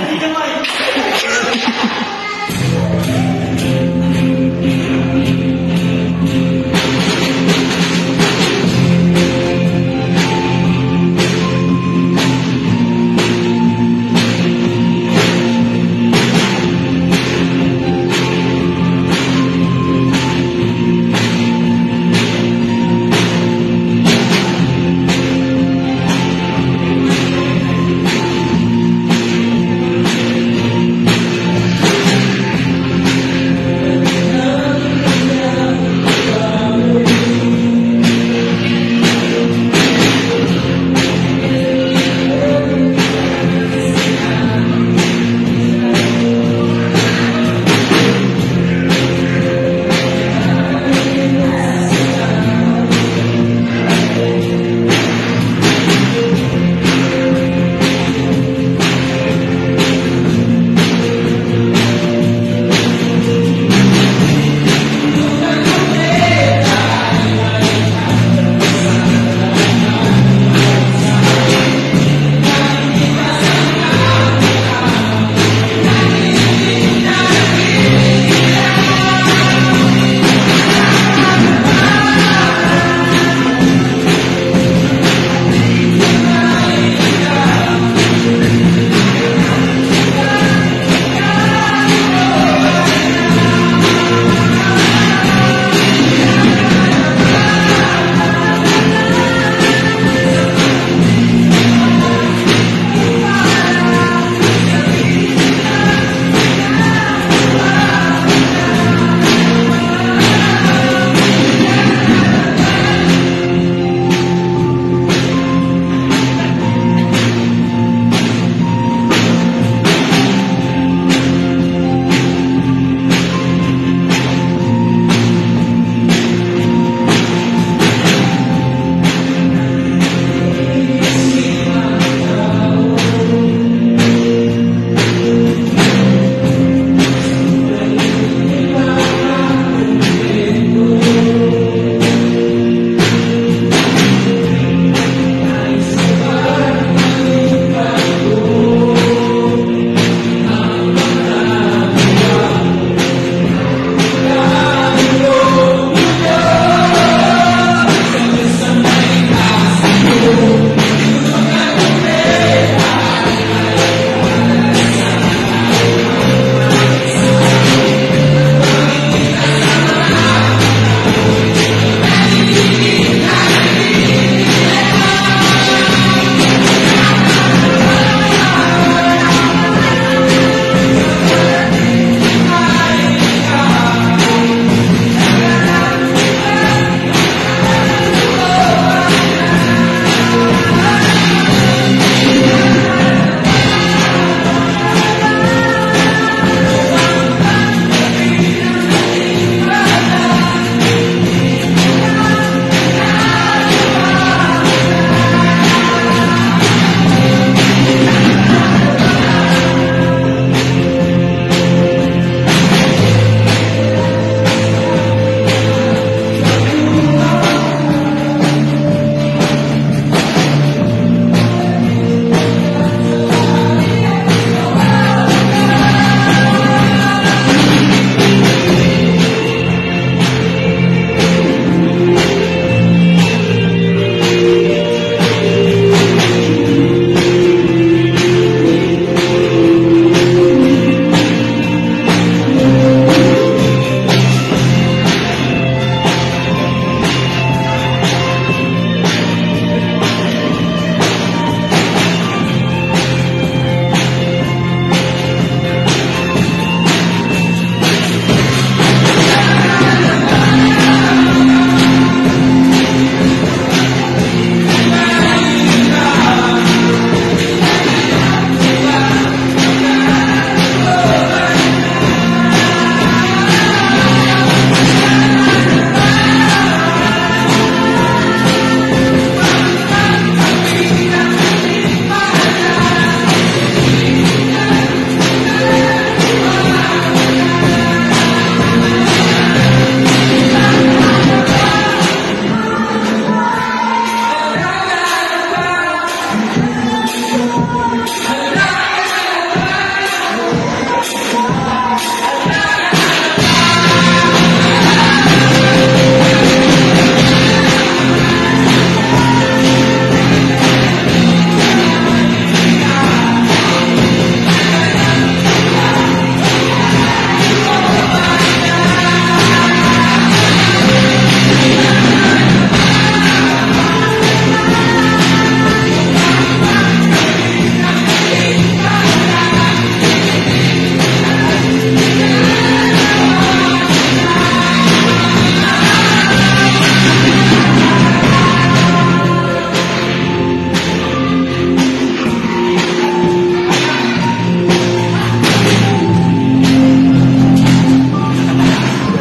你跟我。